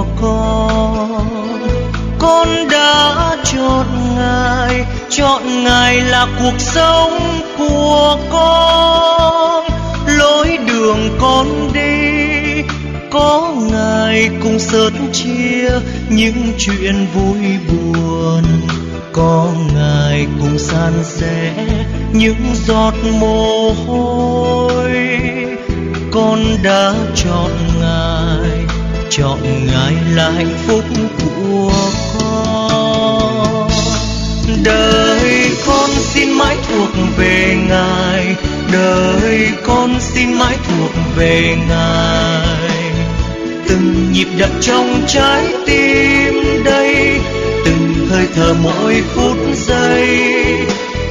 của con. Con đã chọn ngài chọn ngài là cuộc sống của con. Lối đường con đi, có ngài cùng sớt chia những chuyện vui buồn. Có ngài cùng san sẻ những giọt mồ hôi. Con đã chọn ngài chọn ngài là hạnh phúc của con. Đời con xin mãi thuộc về ngài, đời con xin mãi thuộc về ngài. Từng nhịp đập trong trái tim đây, từng hơi thở mỗi phút giây,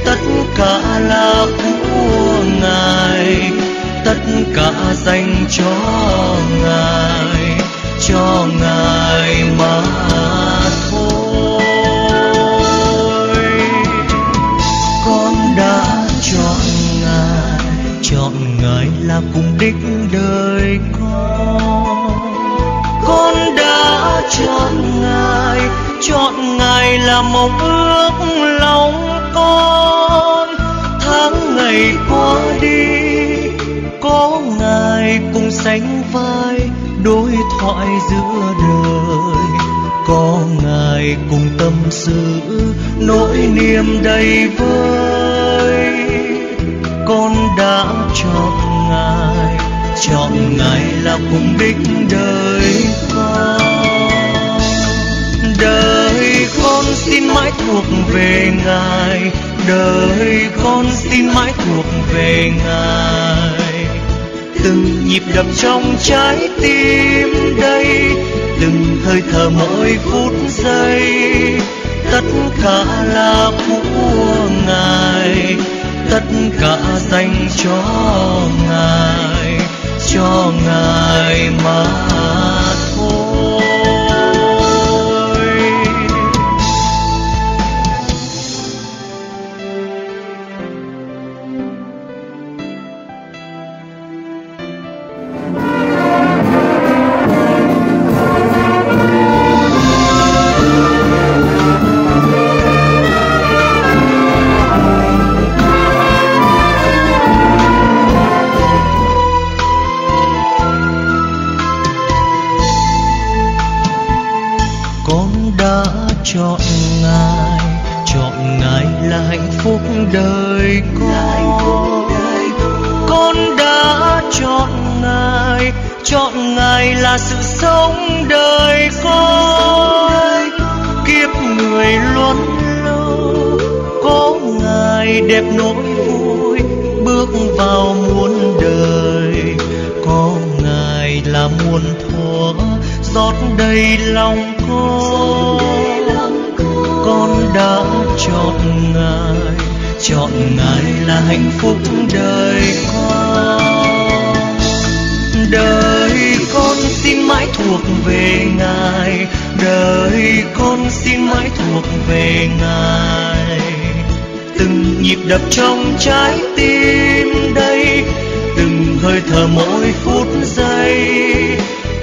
tất cả là của ngài, tất cả dành cho ngài cho ngài mà thôi. Con đã chọn ngài chọn ngài là cùng đích đời con. Con đã chọn ngài chọn ngài là mong ước lòng con. Tháng ngày qua đi, có ngài cùng sánh vai đối thoại giữa đời, có ngài cùng tâm sự, nỗi niềm đầy vơi. Con đã chọn ngài chọn ngài là cùng đích đời con. Đời con xin mãi thuộc về ngài, đời con xin mãi thuộc về ngài từng nhịp đập trong trái tim đây, từng hơi thở mỗi phút giây, tất cả là của ngài, tất cả dành cho ngài cho ngài mà chọn ngài chọn ngài là hạnh phúc đời con. Con. Đã chọn ngài chọn ngài là sự sống đời con. kiếp người luôn lâu có ngài đẹp nỗi vui bước vào muôn đời. Có ngài là muôn thuở rót đầy lòng con con đã chọn ngài. Chọn ngài là hạnh phúc đời con. Đời con xin mãi thuộc về ngài. Đời con xin mãi thuộc về ngài. Từng nhịp đập trong trái tim đây, từng hơi thở mỗi phút giây,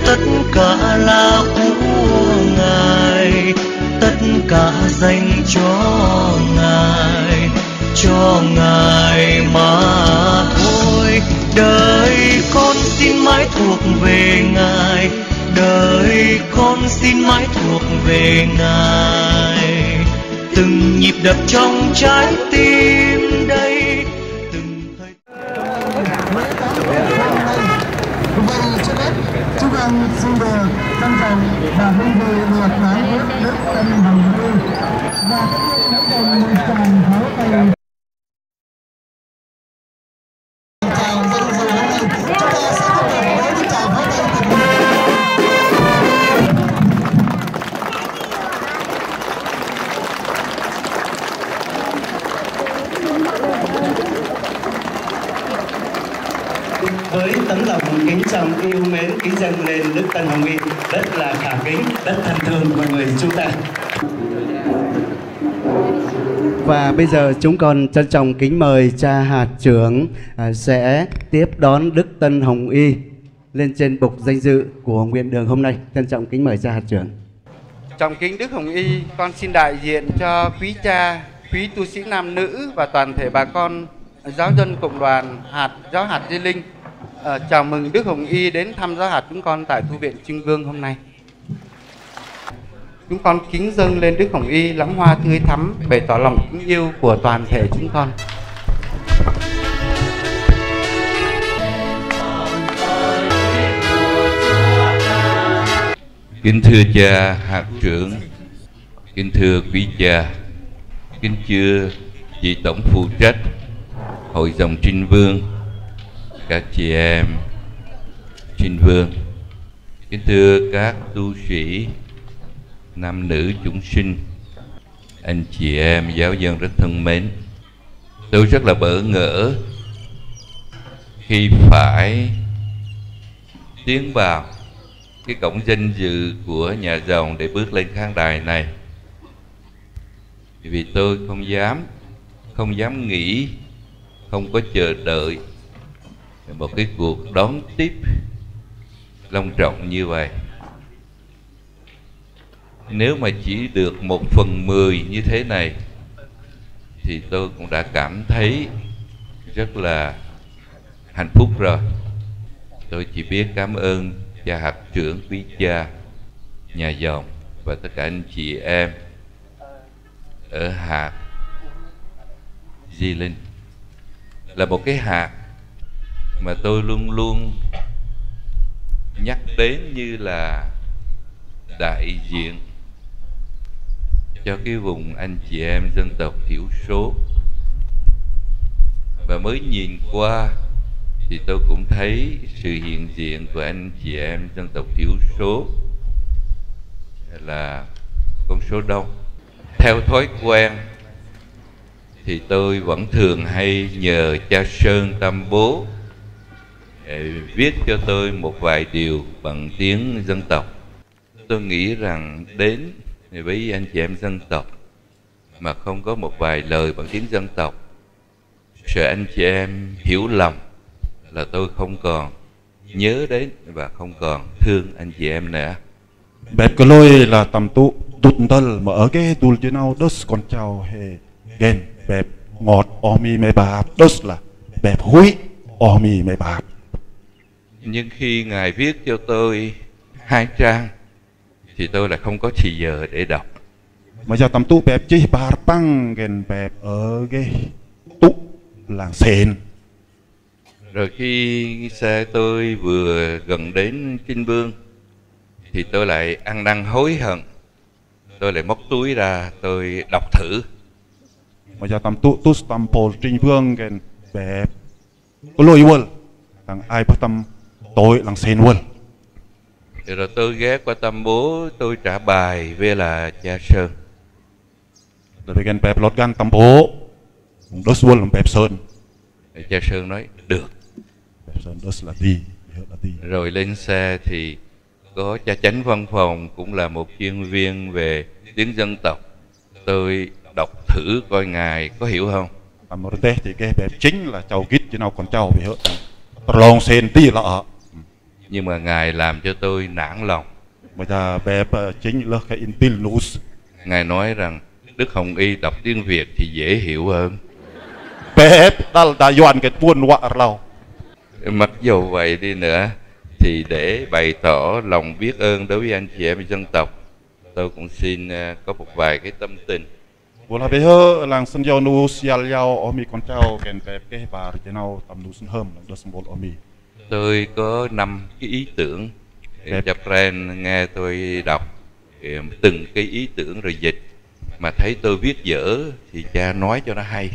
tất cả là của ngài cả dành cho ngài cho ngài mà thôi. Đời con xin mãi thuộc về ngài đời con xin mãi thuộc về ngài. Từng nhịp đập trong trái tim đây từng hơi Vậy trước hết, xin được trong trọng và hân vui được đón nước Đức Tân Hồng Hương và tất nhiên hãy một tràng pháo tay bây giờ chúng con trân trọng kính mời cha hạt trưởng à, sẽ tiếp đón Đức Tân Hồng Y lên trên bục danh dự của nguyện đường hôm nay. Trân trọng kính mời cha hạt trưởng. Trọng kính Đức Hồng Y, con xin đại diện cho quý cha, quý tu sĩ nam nữ và toàn thể bà con giáo dân cộng đoàn hạt giáo hạt Di Linh ờ, chào mừng Đức Hồng Y đến thăm giáo hạt chúng con tại tu viện Trưng Vương hôm nay. Chúng con kính dâng lên Đức Hồng Y lắm hoa tươi thắm bày tỏ lòng kính yêu của toàn thể chúng con. Kính thưa cha hạt trưởng, kính thưa quý cha, kính thưa vị tổng phụ trách hội dòng Trinh Vương, các chị em Trinh Vương, kính thưa các tu sĩ, nam nữ chúng sinh, anh chị em giáo dân rất thân mến. Tôi rất là bỡ ngỡ khi phải tiến vào cái cổng danh dự của nhà dòng để bước lên khán đài này vì tôi không dám không dám nghĩ không có chờ đợi một cái cuộc đón tiếp long trọng như vậy nếu mà chỉ được một phần mười như thế này, thì tôi cũng đã cảm thấy rất là hạnh phúc rồi. Tôi chỉ biết cảm ơn cha hạt trưởng quý cha nhà dòng và tất cả anh chị em ở hạt Di Linh là một cái hạt mà tôi luôn luôn nhắc đến như là đại diện cho cái vùng anh chị em dân tộc thiểu số. Và mới nhìn qua thì tôi cũng thấy sự hiện diện của anh chị em dân tộc thiểu số là con số đông. Theo thói quen thì tôi vẫn thường hay nhờ cha sơn tam bố ờ, viết cho tôi một vài điều bằng tiếng dân tộc. Tôi nghĩ rằng đến với anh chị em dân tộc mà không có một vài lời bằng tiếng dân tộc sợ anh chị em hiểu lầm là tôi không còn nhớ đến và không còn thương anh chị em nữa. Bẹp cái lôi là tầm tu tụt tần mà ở cái tu trên nào đốt con chào hệ gen bẹp ngọt omi mê bạp đốt là bẹp húi omi mê bạp. Nhưng khi ngài viết cho tôi hai trang thì tôi lại không có thì giờ để đọc mà giờ tầm tu bẹp chỉ bà băng gen bẹp ở cái tu làng sền rồi khi xe tôi vừa gần đến Kinh Vương thì tôi lại ăn năn hối hận. Tôi lại móc túi ra, tôi đọc thử. Mà giờ tầm tu tu tầm pol Kinh Vương gen bẹp lôi wol thằng ai bắt tâm tôi làng sen wol. Rồi tôi ghé qua tâm bố tôi trả bài về là cha Sơn. Rồi gen bẹp lót gan tâm bố. Đốt wol bẹp Sơn. Cha Sơn nói được rồi lên xe thì có cha chánh văn phòng cũng là một chuyên viên về tiếng dân tộc tôi đọc thử coi ngài có hiểu không Amorte thì cái bẹp chính là cháu kít chứ nào còn cháu bị hết lòng sen tí là ở nhưng mà ngài làm cho tôi nản lòng. Là ngài nói rằng đức hồng y đọc tiếng việt thì dễ hiểu hơn. Là mặc dù vậy đi nữa thì để bày tỏ lòng biết ơn đối với anh chị em dân tộc tôi cũng xin có một vài cái tâm tình. Nu sial omi con nu symbol omi. Tôi có năm cái ý tưởng Japan nghe tôi đọc. Từng cái ý tưởng rồi dịch. Mà thấy tôi viết dở thì cha nói cho nó hay.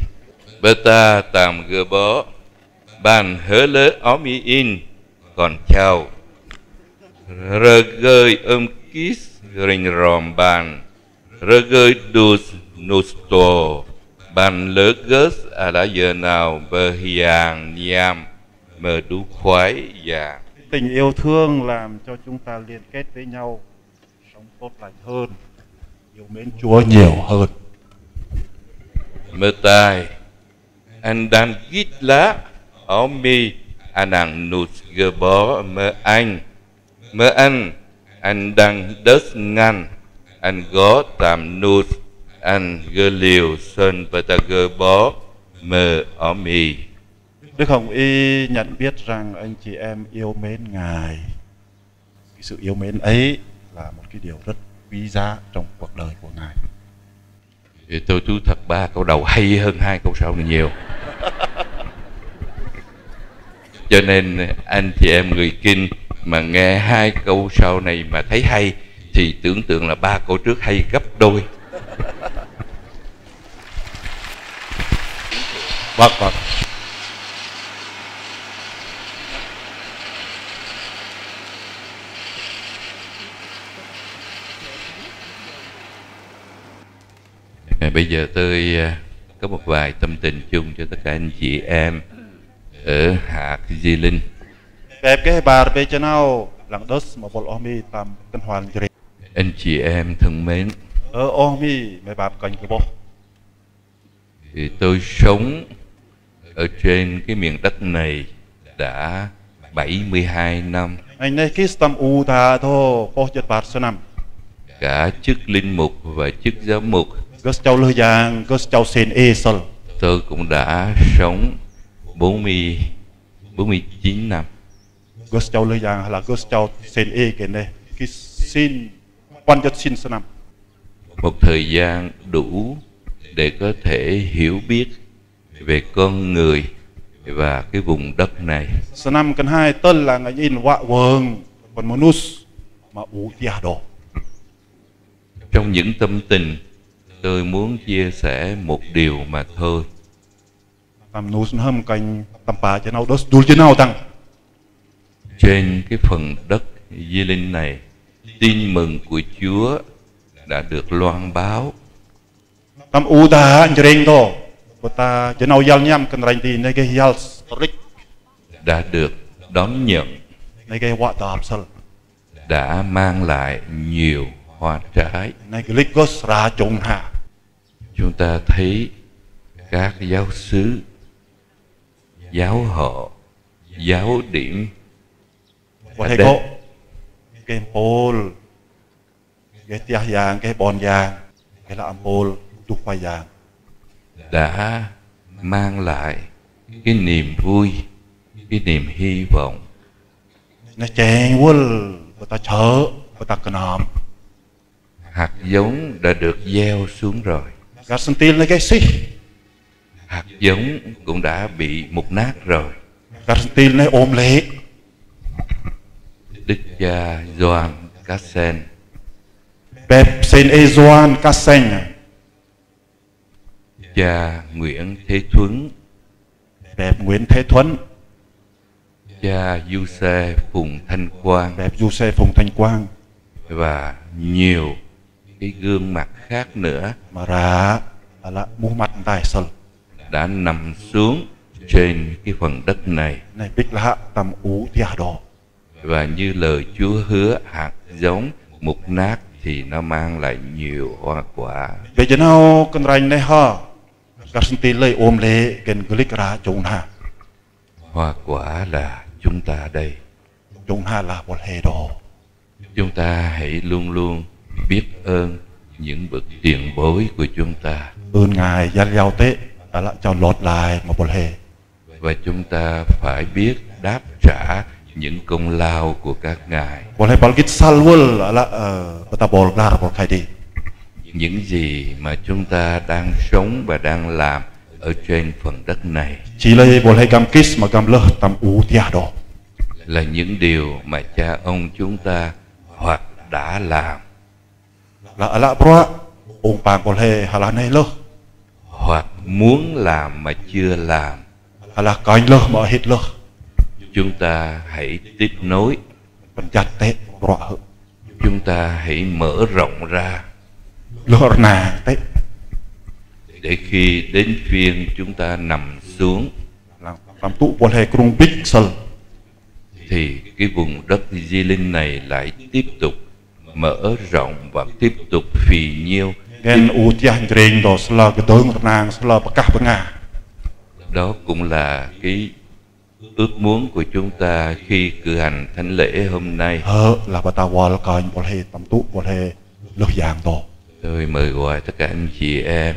Beta tam gơ bó bàn hớ lỡ óm y in còn chào. Rơ gơi ôm kis rình ròm bàn. Rơ gơi đùs nusto bàn lỡ gớs à đã giờ nào bờ hiàng nham mờ đu khoái và tình yêu thương làm cho chúng ta liên kết với nhau sống tốt lành hơn yêu mến Chúa nhiều hơn. Mơ tai anh đang gít lá ở mi anh đang nụt gờ bó mơ anh mơ anh anh đang đất ngăn anh gó tạm nụt anh gơ liều sơn và ta gơ bó mơ ở mi Đức Hồng Y nhận biết rằng anh chị em yêu mến Ngài. Cái sự yêu mến ấy là một cái điều rất quý giá trong cuộc đời của Ngài. thì tôi thú thật ba câu đầu hay hơn hai câu sau này nhiều cho nên anh chị em người kinh mà nghe hai câu sau này mà thấy hay thì tưởng tượng là ba câu trước hay gấp đôi Vâng, vâng. à, bây giờ tôi à, có một vài tâm tình chung cho tất cả anh chị em ở hạt di linh. Anh chị em thân mến. Thì tôi sống ở trên cái miền đất này đã 72 năm. Anh này cái tâm u Tha thôi có chất bát số năm. Cả chức linh mục và chức giáo mục Gostau lơ giang Gostau sen e sol Tôi cũng đã sống 40 49 năm. Gostau lơ giang là Gostau sen e cái này Cái xin quan cho xin sân năm. Một thời gian đủ để có thể hiểu biết về con người và cái vùng đất này. Sanam kan hai tên là ngay in wa wong còn manus ma u tia Trong những tâm tình tôi muốn chia sẻ một điều mà thôi. Trên cái phần đất Di Linh này, tin mừng của Chúa đã được loan báo. Tam u ta anh trên to, cô ta chỉ nấu yal nhâm cần rèn thì nơi cái trích đã được đón nhận. Nơi cái vợ sơn đã mang lại nhiều hoa trái. Nơi cái lịch có ra trồng hạ chúng ta thấy các giáo xứ giáo họ giáo điểm của thầy cô cái môn cái tia vàng cái bòn vàng cái là môn đúc hoa vàng. Đã mang lại cái niềm vui cái niềm hy vọng. Nó chèn quân và ta chở và ta cần hạt giống đã được gieo xuống rồi. Cassini này cái gì hạt giống cũng đã bị mục nát rồi. Garsantil này ôm lệ. Đức cha Doan Cassen. Bẹp Sen E Doan Kassen Cha Nguyễn Thế Thuấn. Bẹp Nguyễn Thế Thuấn. Cha Du Xe Phùng Thanh Quang. Bẹp Du Xe Phùng Thanh Quang. Và nhiều cái gương mặt khác nữa mà đã nằm xuống trên cái phần đất này này biết là tầm ú thiả đồ và như lời Chúa hứa hạt giống mục nát thì nó mang lại nhiều hoa quả. Vậy chứ nào cần rành này ha, các sinh tin lời ôm lệ gần cái ra chúng ta Hoa quả là chúng ta đây. Chúng ta là một hệ đồ. Chúng ta hãy luôn luôn biết ơn những bậc tiền bối của chúng ta. Ơn ngài dân giao tế đã lại cho lột lại một bộ hề và chúng ta phải biết đáp trả những công lao của các ngài. Bộ hề bảo kích salwul là ờ, bậc ta bồ la bồ khai đi. Những gì mà chúng ta đang sống và đang làm ở trên phần đất này chỉ là bộ hề cam kích mà cam lơ tam u tia đó là những điều mà cha ông chúng ta hoặc đã làm là là bro ông bà có thể là này lơ? Hoặc muốn làm mà chưa làm. Là coi lơ mà hết lơ? Chúng ta hãy tiếp nối. Mình chặt tết bro chúng ta hãy mở rộng ra. Lơ nà tết để khi đến phiên chúng ta nằm xuống làm tụ quan hệ cùng pixel thì cái vùng đất di linh này lại tiếp tục mở rộng và tiếp tục phì nhiêu. Đó cũng là cái ước muốn của chúng ta khi cử hành thánh lễ hôm nay. Là do tôi mời gọi tất cả anh chị em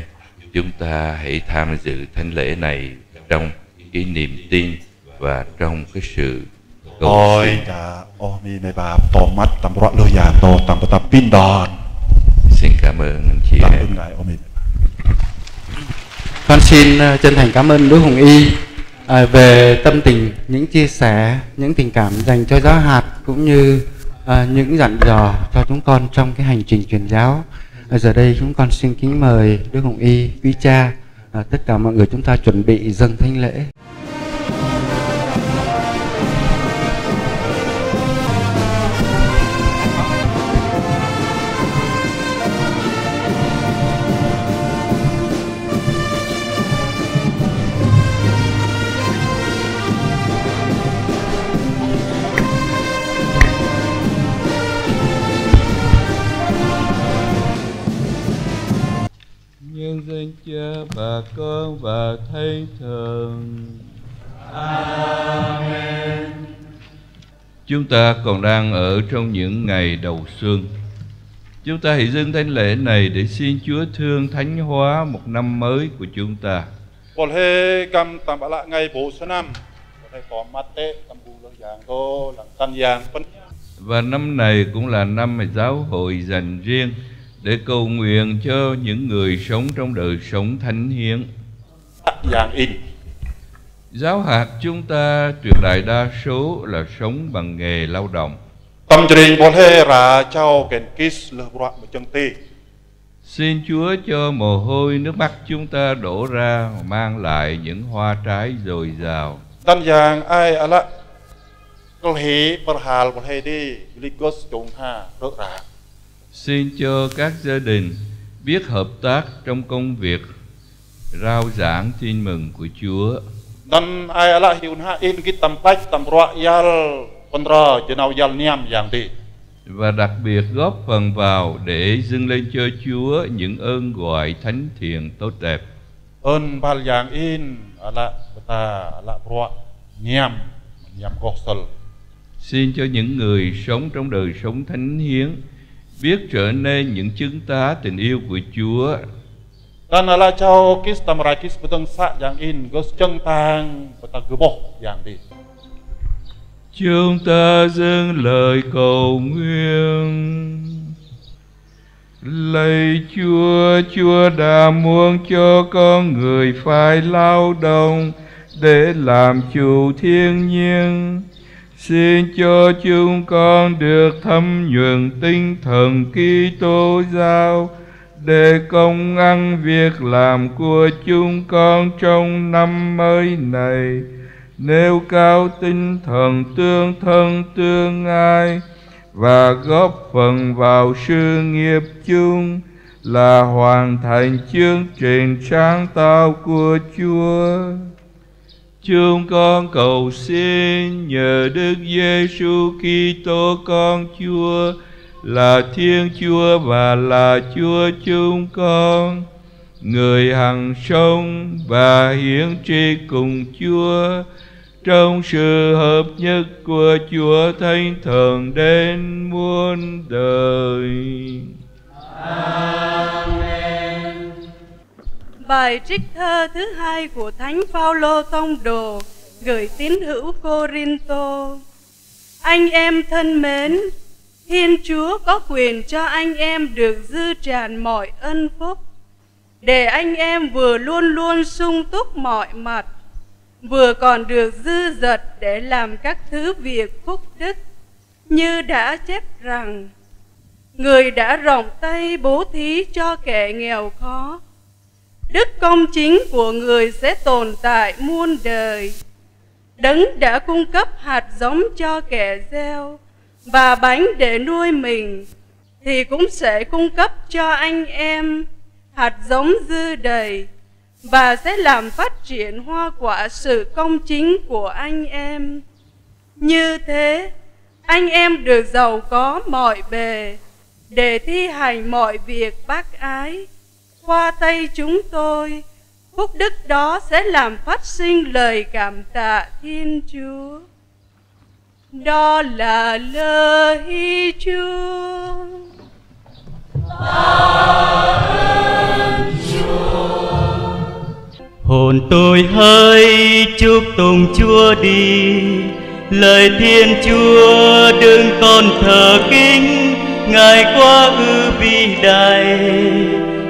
chúng ta hãy tham dự thánh lễ này trong cái niềm tin và trong cái sự cầu oi xin ja o mi me ba to mat tam ro lөх yang do tam bata pin don xin cảm ơn anh chị tam em ưng ngai o mi Con xin ờ, chân thành cảm ơn Đức Hồng Y ờ, về tâm tình, những chia sẻ, những tình cảm dành cho giáo hạt cũng như ờ, những dặn dò cho chúng con trong cái hành trình truyền giáo. Ờ, Giờ đây chúng con xin kính mời Đức Hồng Y, quý cha, ờ, tất cả mọi người chúng ta chuẩn bị dâng thánh lễ. Cha và con và thánh thần. Amen. Chúng ta còn đang ở trong những ngày đầu xuân. Chúng ta hãy dâng thánh lễ này để xin chúa thương thánh hóa một năm mới của chúng ta. Bol he gam tam bala ngai bo sanam bol he to mat te tam bu lөх yang do lang tan yang pen và năm này cũng là năm mà giáo hội dành riêng để cầu nguyện cho những người sống trong đời sống thánh hiến. Yang in. Giáo hạt chúng ta tuyệt đại đa số là sống bằng nghề lao động. tam jreng bol he ra chao gen kis lơ mo chang te Xin Chúa cho mồ hôi nước mắt chúng ta đổ ra mang lại những hoa trái dồi dào. dan yang ai ala kal he perhal bol he di ligos chung ha rơ ra Xin cho các gia đình biết hợp tác trong công việc rao giảng tin mừng của Chúa. dan ai ala hiun ha in kit tam pach tam ro yal pondra jenau yal niam yang di Và đặc biệt góp phần vào để dâng lên cho Chúa những ơn gọi thánh thiện tốt đẹp. ơn bal yang in ala beta ala ro niam niam gospel Xin cho những người sống trong đời sống thánh hiến biết trở nên những chứng tá tình yêu của Chúa. Dan ala chao kis tam ra kis beteng sa yang in gos cheng tang beta geboh yang di Chúng ta dâng lời cầu nguyện. Lạy Chúa, Chúa đã muốn cho con người phải lao động để làm chủ thiên nhiên. Xin cho chúng con được thấm nhuần tinh thần Kitô giáo để công ăn việc làm của chúng con trong năm mới này nêu cao tinh thần tương thân tương ai và góp phần vào sự nghiệp chung là hoàn thành chương trình sáng tạo của Chúa. Chúng con cầu xin nhờ Đức Giêsu Kitô con Chúa là Thiên Chúa và là Chúa chúng con, người hằng sống và hiển tri cùng Chúa trong sự hợp nhất của Chúa Thánh Thần đến muôn đời. Bài trích thơ thứ hai của Thánh Phaolô tông đồ gửi tín hữu Corinto. Anh em thân mến, Thiên Chúa có quyền cho anh em được dư tràn mọi ân phúc, để anh em vừa luôn luôn sung túc mọi mặt, vừa còn được dư dật để làm các thứ việc phúc đức, như đã chép rằng, Người đã rộng tay bố thí cho kẻ nghèo khó, đức công chính của người sẽ tồn tại muôn đời. Đấng đã cung cấp hạt giống cho kẻ gieo và bánh để nuôi mình, thì cũng sẽ cung cấp cho anh em hạt giống dư đầy và sẽ làm phát triển hoa quả sự công chính của anh em. Như thế, anh em được giàu có mọi bề để thi hành mọi việc bác ái qua tay chúng tôi, phúc đức đó sẽ làm phát sinh lời cảm tạ Thiên Chúa. Đó là lời Chúa. hồn tôi hỡi chúc tùng chúa đi lời thiên chúa đừng còn thờ kính ngài quá ư vĩ đại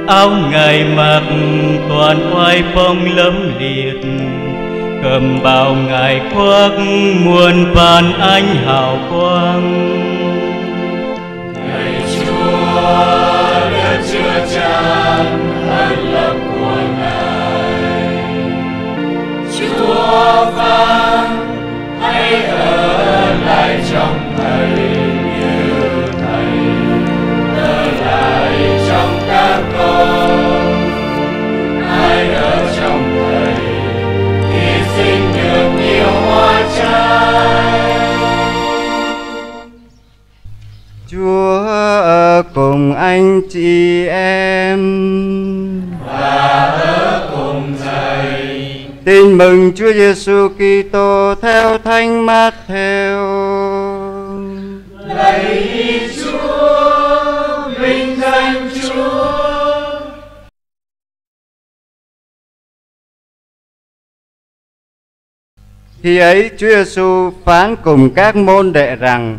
áo ngài mặc toàn oai phong lấm liệt. Cầm bao ngài khoác muôn vàn anh hào quang. Chúa ở cùng anh chị em và ở cùng thầy. Tin mừng Chúa Giêsu Kitô theo Thánh Matthew. Lạy Khi ấy Chúa Giêsu phán cùng các môn đệ rằng: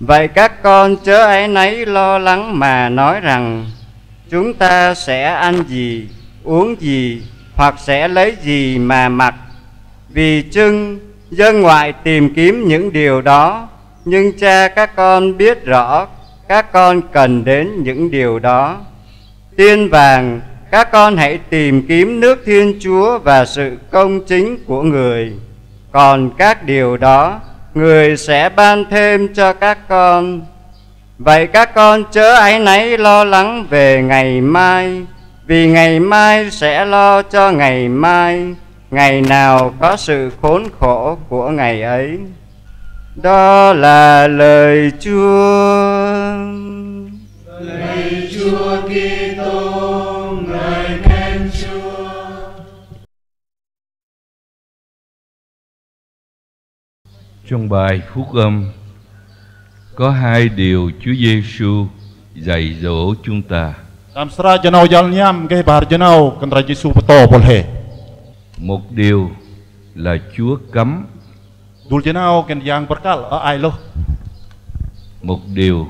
Vậy các con chớ ấy nấy lo lắng mà nói rằng chúng ta sẽ ăn gì, uống gì hoặc sẽ lấy gì mà mặc. Vì chưng dân ngoại tìm kiếm những điều đó, nhưng cha các con biết rõ các con cần đến những điều đó. Tiên vàng, các con hãy tìm kiếm nước Thiên Chúa và sự công chính của người. Còn các điều đó người sẽ ban thêm cho các con. Vậy các con chớ ấy nấy lo lắng về ngày mai, vì ngày mai sẽ lo cho ngày mai, ngày nào có sự khốn khổ của ngày ấy. Đó là lời Chúa. Trong bài phúc âm có hai điều Chúa Giêsu dạy dỗ chúng ta. Dalam serah jenau jalan nyam ke bahar jenau kendra Yesus beto boleh. Một điều là Chúa cấm, Dul jenau ken yang berkal ai lo. một điều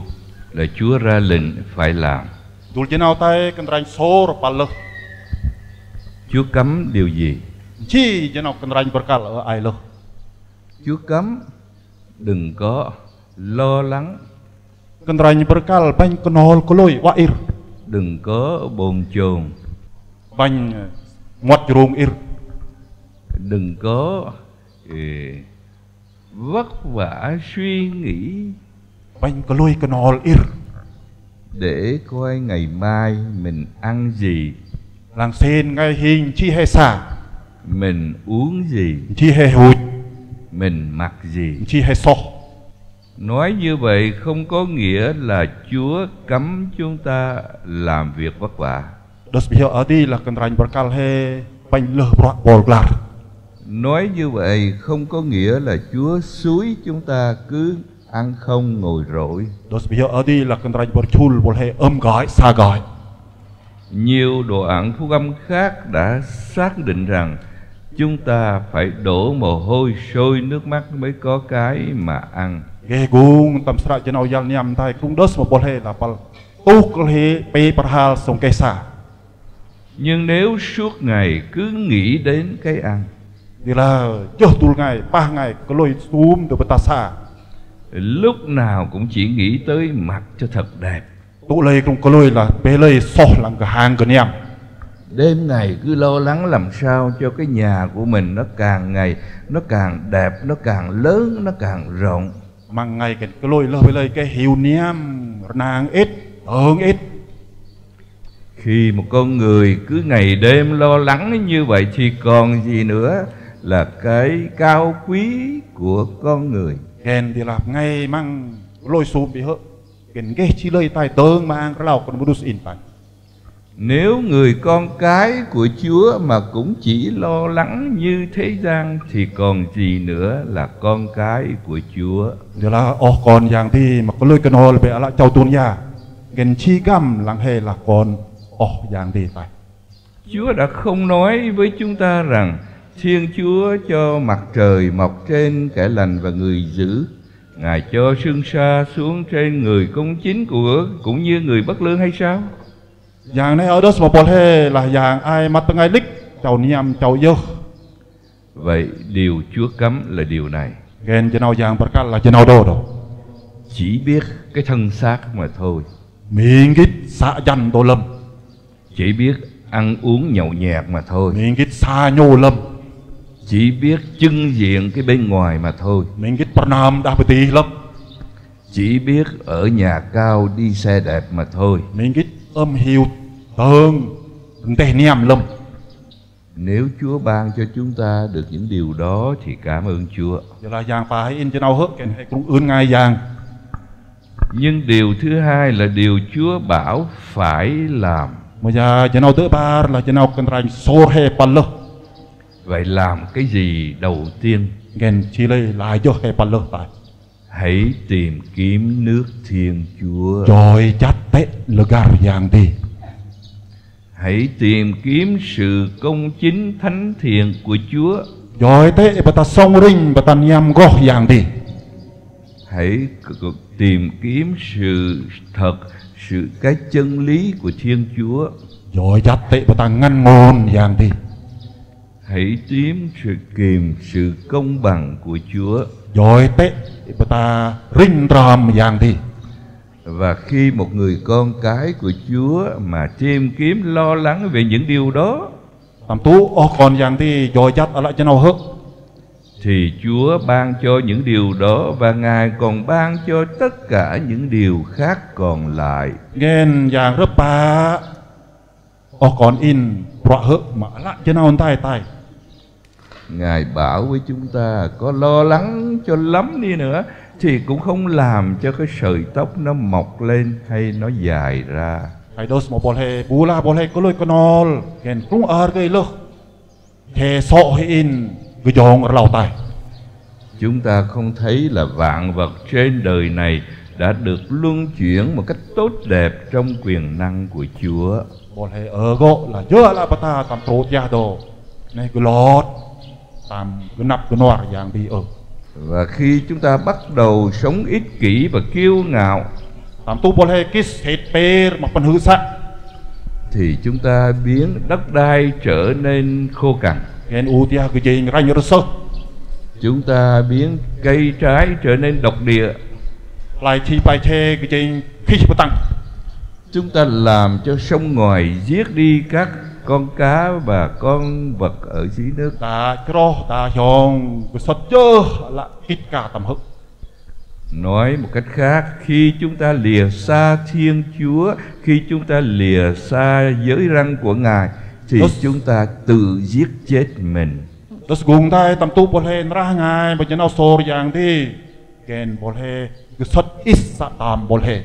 là Chúa ra lệnh phải làm. Dul jenau tai kendra sor pal lo. Chúa cấm điều gì? Chi jenau kendra berkal ai lo. Chúa cấm đừng có lo lắng, Kendra berkal bany kenol koloi wair. đừng có bồn chồn, Bany muat jurung ir. đừng có ừ, vất vả suy nghĩ Bany koloi kenol ir. để coi ngày mai mình ăn gì, Lang sen ngai hing chi he sa. mình uống gì, Chi he hụt. Mình mặc gì. Chi he so. Nói như vậy không có nghĩa là Chúa cấm chúng ta làm việc vất vả. Dos bihio adi là kendra berkal he bany leh brak bol glar. Nói như vậy không có nghĩa là Chúa suối chúng ta cứ ăn không ngồi rỗi. Adi là berchul bol he âm. Nhiều đồ án phúc âm khác đã xác định rằng chúng ta phải đổ mồ hôi sôi nước mắt mới có cái mà ăn. Ge gung tam sra jenau jalan nyam tai kung dos ma bol he la pal. Tu kol he pe perhal song kesa. Nhưng nếu suốt ngày cứ nghĩ đến cái ăn Đi là chớ tul ngai pa ngai koloi sum tu betasa. Lúc nào cũng chỉ nghĩ tới mặt cho thật đẹp Tu lei kung koloi là pe lei so lang ka hang ka niam. Đêm ngày cứ lo lắng làm sao cho cái nhà của mình nó càng ngày Nó càng đẹp, nó càng lớn, nó càng rộng Mang ngai ken koloi le pe lei ke hiu niam nang ít ương ít. Khi một con người cứ ngày đêm lo lắng như vậy Thì còn gì nữa là cái cao quý của con người Ken đi lap ngai mang loi sum bi he. Ken ge chi lei tai teng mang ka lau kon budus in pan. Nếu người con cái của Chúa mà cũng chỉ lo lắng như thế gian thì còn gì nữa là con cái của Chúa. Giờ là oh còn dạng thì mà có lôi cái nó là bị lại chào tuôn nhà. Gen chi gam lặng hề là còn oh dạng thì phải. Chúa đã không nói với chúng ta rằng Thiên Chúa cho mặt trời mọc trên kẻ lành và người dữ Ngài cho sương sa xuống trên người công chính của cũng như người bất lương hay sao? Dạng này ở đó mà bỏ hề là dạng ai mắt ngay đích chào niệm chào yêu. Vậy điều Chúa cấm là điều này. Gen chân nào dạng bật là chân nào đồ đâu. Chỉ biết cái thân xác mà thôi. Miệng kít xạ dằn đồ lâm. Chỉ biết ăn uống nhậu nhẹt mà thôi. Miệng kít xa nhô lâm. Chỉ biết trưng diện cái bên ngoài mà thôi. Miệng kít pranam đa tí lâm. Chỉ biết ở nhà cao đi xe đẹp mà thôi. Miệng kít âm hiu tơn tè niệm lâm. Nếu Chúa ban cho chúng ta được những điều đó thì cảm ơn Chúa. Là giang phải in hết cái này cũng ơn ngay giang. Nhưng điều thứ hai là điều Chúa bảo phải làm. Mà giờ cho nào thứ ba là cho nào cần rành sô hề lơ. Vậy làm cái gì đầu tiên? Gen chi lê cho hề bắn lơ tại. Hãy tìm kiếm nước Thiên Chúa. Rồi chát tết lơ gar giang đi. Hãy tìm kiếm sự công chính thánh thiện của Chúa. Rồi tết bà ta song rinh bà ta nhằm gõ giang đi. Hãy tìm kiếm sự thật, sự cái chân lý của Thiên Chúa. Rồi chát tệ bà ta ngăn ngôn giang đi. Hãy tìm sự kìm sự công bằng của Chúa. Rồi tệ bà ta rinh ròm giang đi. Và khi một người con cái của Chúa mà tìm kiếm lo lắng về những điều đó Tạm tú ô còn dạng thì dồi dắt ở lại cho nào hết Thì Chúa ban cho những điều đó Và Ngài còn ban cho tất cả những điều khác còn lại. Ghen dạng rất ba Ô còn in Rõ hết mà lại cho nào tay tay. Ngài bảo với chúng ta Có lo lắng cho lắm đi nữa thì cũng không làm cho cái sợi tóc nó mọc lên hay nó dài ra. Hay dos mo bolhe bula bolhe ko loy konol ken kung ar cái lo. He so in cái jong lau tai. Chúng ta không thấy là vạn vật trên đời này đã được luân chuyển một cách tốt đẹp trong quyền năng của Chúa. Bolhe ở go là dơ là bata tam trot ya do. Này cái lọt tam cái nắp cái noa yang đi ở. Và khi chúng ta bắt đầu sống ích kỷ và kiêu ngạo Thì chúng ta biến đất đai trở nên khô cằn. Chúng ta biến cây trái trở nên độc địa. Lại bài thê cái Chúng ta làm cho sông ngòi giết đi các con cá và con vật ở dưới nước. Ta cho ta chọn sốt chơ là ít cả tầm hức nói một cách khác khi chúng ta lìa xa thiên chúa khi chúng ta lìa xa giới răng của ngài thì Dos, chúng ta tự giết chết mình. Terus gung tay tam tu boleh nerah ngai macam nào sor yang đi. Ken boleh kesot is tam boleh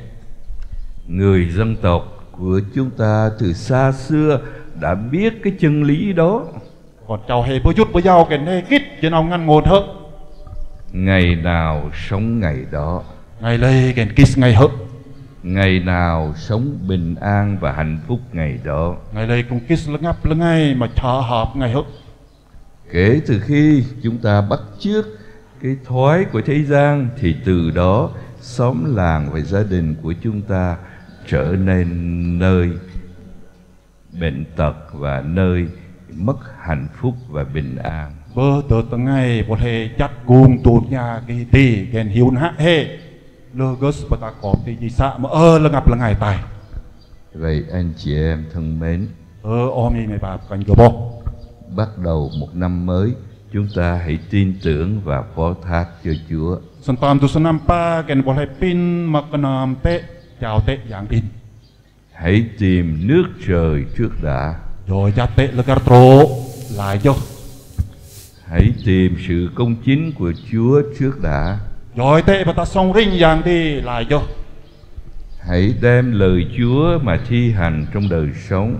người dân tộc của chúng ta từ xa xưa đã biết cái chân lý đó. Còn cháu hề bố chút bố giàu cái này kít chứ nào ngăn ngồn hơn ngày nào sống ngày đó. Ngày lây cái kiss ngày hơn ngày nào sống bình an và hạnh phúc ngày đó. Ngày lây cũng kiss lưng ngắp lưng ngay mà thở hợp ngày hơn kể từ khi chúng ta bắt chước cái thói của thế gian thì từ đó xóm làng và gia đình của chúng ta trở nên nơi bệnh tật và nơi mất hạnh phúc và bình an. Bơ tờ tờ ngày bộ thể chặt cùng tụt nhà cái tì kèn hiếu hạ hê lơ gớt bà ta có thì gì xạ mà ơ là ngập là ngày tài. Vậy anh chị em thân mến. Ơ ôm đi mày bà cảnh cửa bò. Bắt đầu một năm mới chúng ta hãy tin tưởng và phó thác cho Chúa. Sân tam tu sân năm pa kèn bộ thể pin mặc nam tệ chào tệ dạng tin. Hãy tìm nước trời trước đã. Rồi cha tệ là trô lại cho. Hãy tìm sự công chính của Chúa trước đã. Rồi tệ bà ta xong rinh dạng đi lại cho. hãy đem lời Chúa mà thi hành trong đời sống.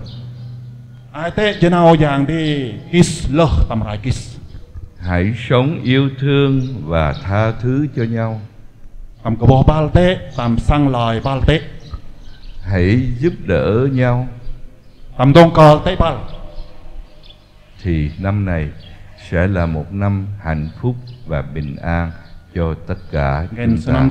Ai tệ chứ nào dạng đi kis lơ tầm kis. Hãy sống yêu thương và tha thứ cho nhau. Tầm có bò bal tệ, tầm sang lời bal tệ. Hãy giúp đỡ nhau. Tầm đông cờ tệ bal. Thì năm này sẽ là một năm hạnh phúc và bình an cho tất cả chúng ta.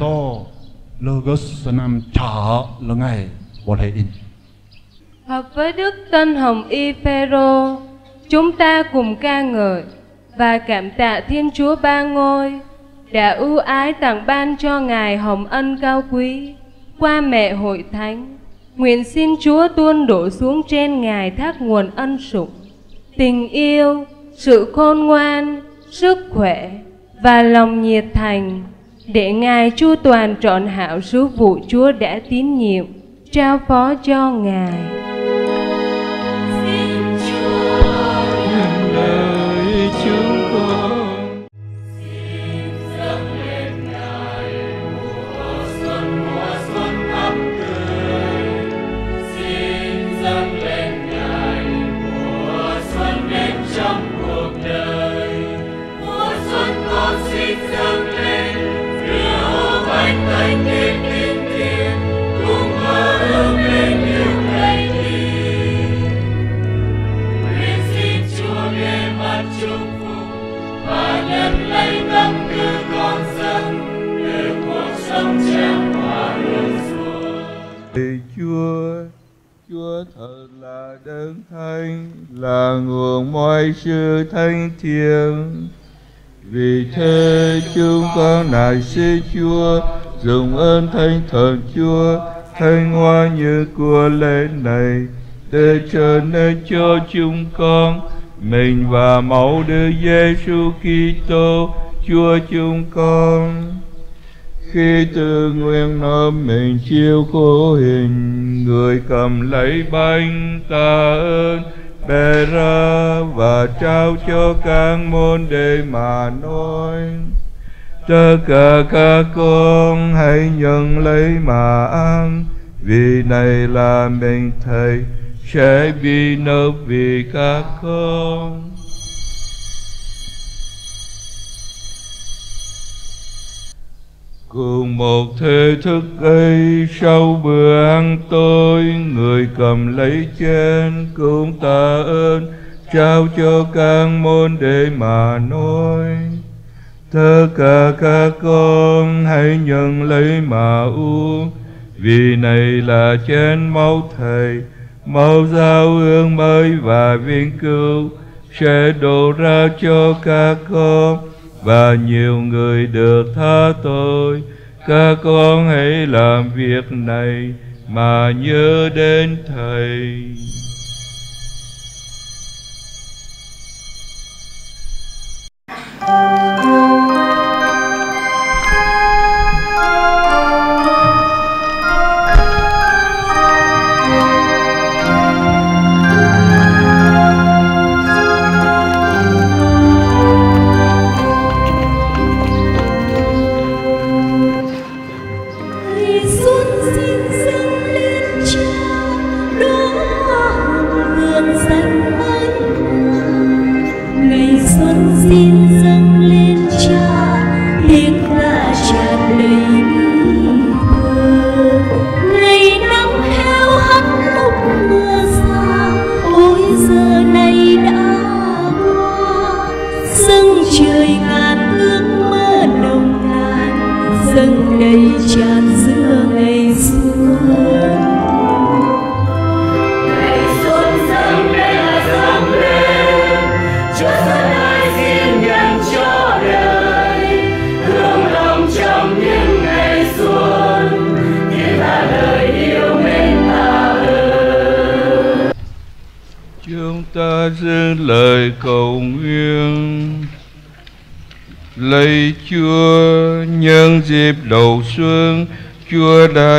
Hợp với Đức Tân Hồng Y Phêrô, chúng ta cùng ca ngợi và cảm tạ Thiên Chúa Ba Ngôi đã ưu ái tặng ban cho Ngài Hồng Ân cao quý qua mẹ hội thánh. Nguyện xin Chúa tuôn đổ xuống trên Ngài thác nguồn ân sủng, tình yêu, sự khôn ngoan, sức khỏe và lòng nhiệt thành để Ngài chu toàn trọn hảo sứ vụ Chúa đã tín nhiệm trao phó cho Ngài. Là nguồn mọi sự thánh thiện Vì thế chúng con nài xin Chúa dùng ơn thánh thần Chúa thanh hoa như của lễ này, để trở nên cho chúng con mình và mẫu Đức Giêsu Kitô, Chúa chúng con. Khi từ nguyện nộp mình chiêu khổ hình, người cầm lấy bánh ta ơn bê ra và trao cho các môn để mà nói. Tất cả các con hãy nhận lấy mà ăn, vì này là mình thầy sẽ bị nộp vì các con. Cùng một thế thức ấy, sau bữa ăn tôi Người cầm lấy chén cũng tạ ơn, Trao cho các môn để mà nói. Tất cả các con, hãy nhận lấy mà uống, Vì này là chén máu Thầy. Máu giao ương mới và viên cứu Sẽ đổ ra cho các con và nhiều người được tha tội, các con hãy làm việc này mà nhớ đến thầy.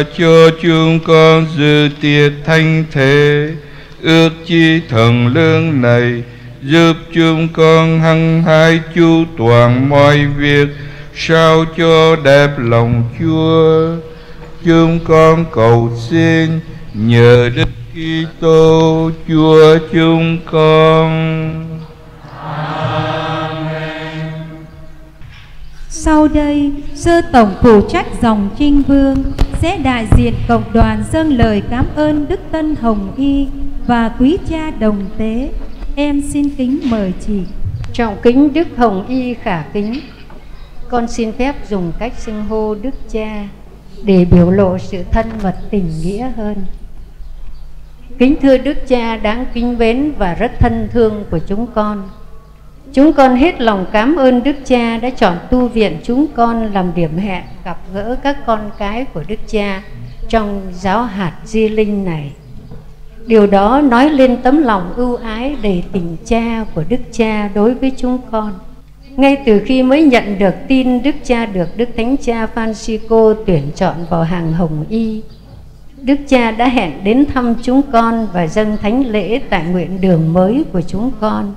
Cho chúng con dự tiệc thanh thế ước chi thần lương này giúp chúng con hăng hái chu toàn mọi việc sao cho đẹp lòng Chúa. chúng con cầu xin nhờ Đức Kitô Chúa chúng con. Sau đây, sơ tổng phụ trách dòng Trinh Vương sẽ đại diện cộng đoàn dâng lời cảm ơn Đức Tân Hồng Y và quý cha đồng tế. Em xin kính mời chị. Trọng kính Đức Hồng Y khả kính. Con xin phép dùng cách xưng hô Đức Cha để biểu lộ sự thân mật tình nghĩa hơn. Kính thưa Đức Cha đáng kính mến và rất thân thương của chúng con. Chúng con hết lòng cảm ơn Đức Cha đã chọn tu viện chúng con làm điểm hẹn gặp gỡ các con cái của Đức Cha trong giáo hạt Di Linh này. Điều đó nói lên tấm lòng ưu ái đầy tình cha của Đức Cha đối với chúng con. Ngay từ khi mới nhận được tin Đức Cha được Đức Thánh Cha Francisco tuyển chọn vào hàng Hồng Y, Đức Cha đã hẹn đến thăm chúng con và dâng thánh lễ tại nguyện đường mới của chúng con.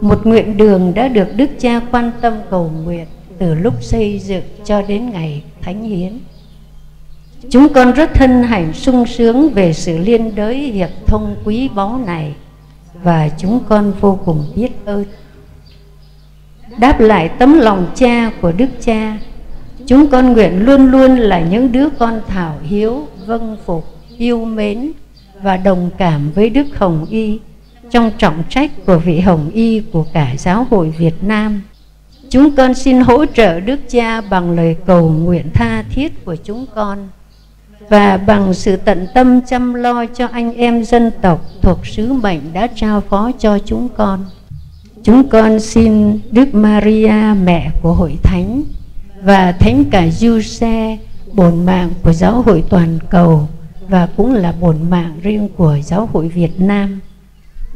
Một nguyện đường đã được Đức Cha quan tâm cầu nguyện từ lúc xây dựng cho đến ngày thánh hiến. Chúng con rất thân hạnh sung sướng về sự liên đới hiệp thông quý báu này và chúng con vô cùng biết ơn. Đáp lại tấm lòng cha của Đức Cha, chúng con nguyện luôn luôn là những đứa con thảo hiếu, vâng phục, yêu mến và đồng cảm với Đức Hồng Y trong trọng trách của vị Hồng Y của cả giáo hội Việt Nam. Chúng con xin hỗ trợ Đức Cha bằng lời cầu nguyện tha thiết của chúng con và bằng sự tận tâm chăm lo cho anh em dân tộc thuộc sứ mệnh đã trao phó cho chúng con. Chúng con xin Đức Maria, mẹ của hội thánh, và thánh cả Giuse, bổn mạng của giáo hội toàn cầu và cũng là bổn mạng riêng của giáo hội Việt Nam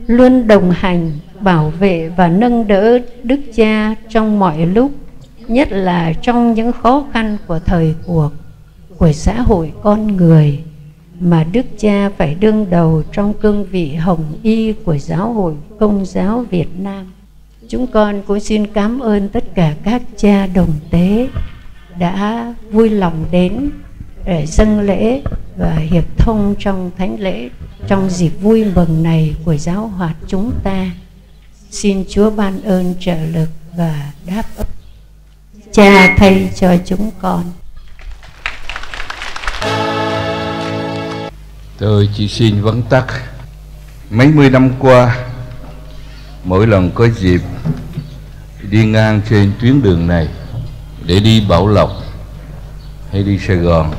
luôn đồng hành, bảo vệ và nâng đỡ Đức Cha trong mọi lúc, nhất là trong những khó khăn của thời cuộc, của xã hội con người mà Đức Cha phải đương đầu trong cương vị hồng y của giáo hội công giáo Việt Nam. Chúng con cũng xin cảm ơn tất cả các cha đồng tế đã vui lòng đến để dâng lễ và hiệp thông trong thánh lễ trong dịp vui mừng này của giáo hoạt chúng ta. Xin Chúa ban ơn trợ lực và đáp ấp cha thay cho chúng con. Tôi chỉ xin vấn tắc, Mấy mươi năm qua, Mỗi lần có dịp Đi ngang trên tuyến đường này Để đi Bảo Lộc Hay đi Sài Gòn,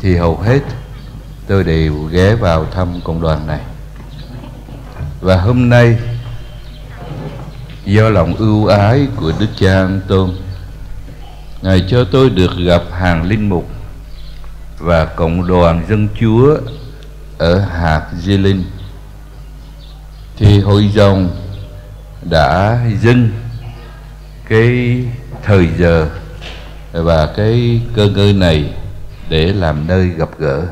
Thì hầu hết Tôi đều ghé vào thăm cộng đoàn này. Và hôm nay, Do lòng ưu ái của Đức Cha An Tôn, Ngài cho tôi được gặp hàng linh mục và cộng đoàn dân chúa ở hạt Di Linh thì hội dòng đã dâng cái thời giờ và cái cơ ngơi này để làm nơi gặp gỡ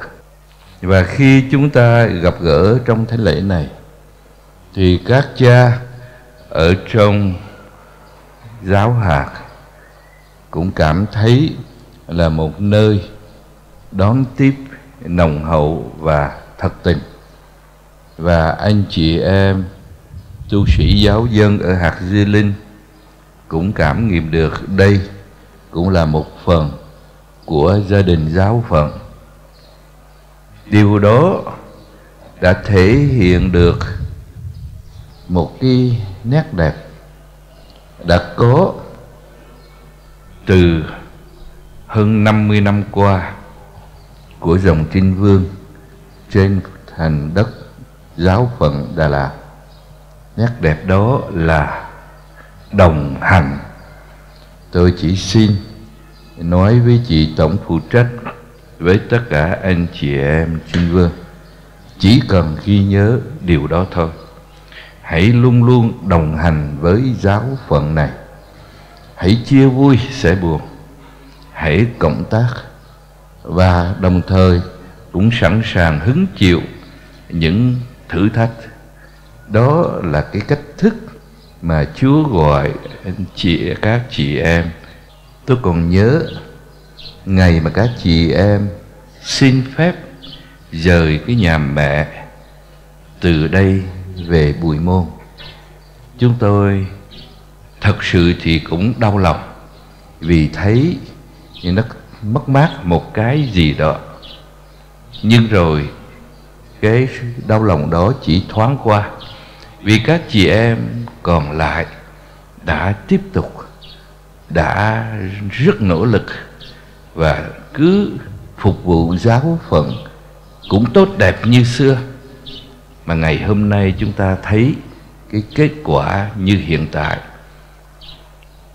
và khi chúng ta gặp gỡ trong thánh lễ này, thì các cha ở trong giáo hạt cũng cảm thấy là một nơi đón tiếp nồng hậu và thật tình. Và anh chị em tu sĩ giáo dân ở hạt Di Linh cũng cảm nghiệm được đây cũng là một phần của gia đình giáo phận điều đó đã thể hiện được một cái nét đẹp đã có từ hơn 50 năm qua của dòng Trinh Vương trên thành đất giáo phận Đà Lạt. Nét đẹp đó là đồng hành. Tôi chỉ xin nói với chị tổng phụ trách với tất cả anh chị em trên Vương chỉ cần ghi nhớ điều đó thôi. Hãy luôn luôn đồng hành với giáo phận này. Hãy chia vui sẽ buồn. Hãy cộng tác và đồng thời cũng sẵn sàng hứng chịu những thử thách đó là cái cách thức mà Chúa gọi anh chị, các chị em tôi còn nhớ ngày mà các chị em xin phép rời cái nhà mẹ từ đây về Bùi Môn. Chúng tôi thật sự thì cũng đau lòng vì thấy nó mất mát một cái gì đó. Nhưng rồi cái đau lòng đó chỉ thoáng qua vì các chị em còn lại đã tiếp tục, đã rất nỗ lực và cứ phục vụ giáo phận cũng tốt đẹp như xưa. Mà ngày hôm nay chúng ta thấy cái kết quả như hiện tại.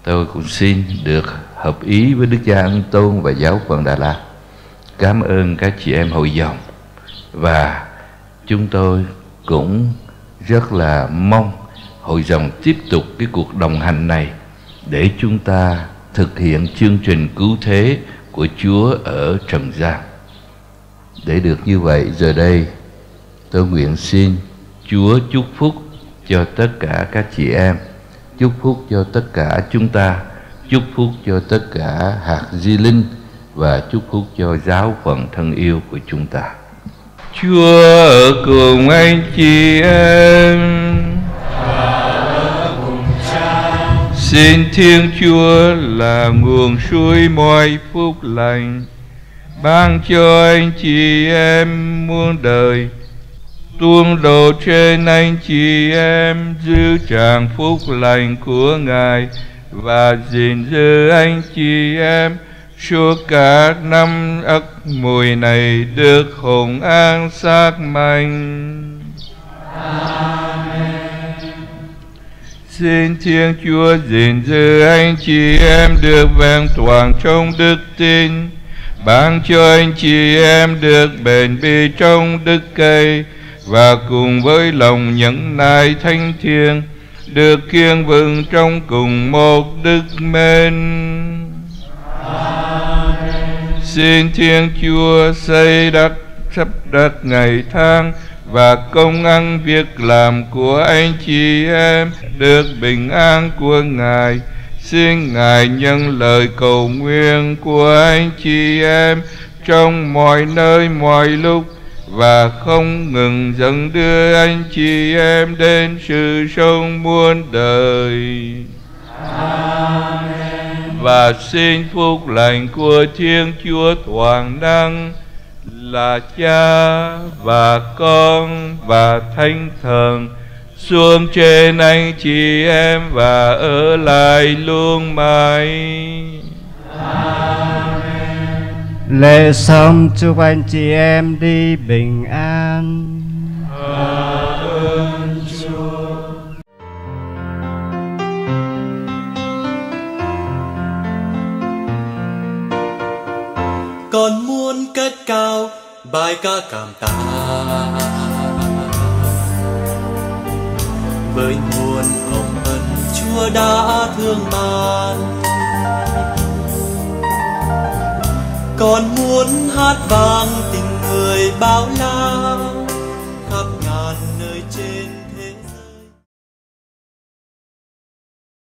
Tôi cũng xin được hợp ý với đức cha ân tôn và giáo phận đà lạt. Cảm ơn các chị em hội dòng. Và chúng tôi cũng rất là mong hội dòng tiếp tục cái cuộc đồng hành này để chúng ta thực hiện chương trình cứu thế của Chúa ở trần gian. Để được như vậy, giờ đây tôi nguyện xin Chúa chúc phúc cho tất cả các chị em, chúc phúc cho tất cả chúng ta, chúc phúc cho tất cả hạt di linh và chúc phúc cho giáo phận thân yêu của chúng ta. Chúa ở cùng anh chị em. Xin Thiên Chúa là nguồn suối mọi phúc lành, ban cho anh chị em muôn đời, tuôn đổ trên anh chị em giữ tràng phúc lành của Ngài và gìn giữ anh chị em. Suốt cả năm ất mùi này được hồn an xác mạnh. Xin Thiên Chúa gìn giữ anh chị em được vẹn toàn trong đức tin, ban cho anh chị em được bền bỉ trong đức cây và cùng với lòng nhẫn nại thanh thiêng được kiên vững trong cùng một đức mến. Xin Thiên Chúa xây đắp sắp đặt ngày tháng và công ăn việc làm của anh chị em được bình an của Ngài. Xin Ngài nhân lời cầu nguyện của anh chị em trong mọi nơi, mọi lúc và không ngừng dẫn đưa anh chị em đến sự sống muôn đời. Và xin phúc lành của Thiên Chúa Toàn Năng là cha và con và thánh thần xuống trên anh chị em và ở lại luôn mãi. Lễ xong chúc anh chị em đi bình an. ơn Chúa. Con muốn cất cao bài ca cảm tạ với nguồn hồng ân Chúa đã thương ban. còn muốn hát vang tình người bao la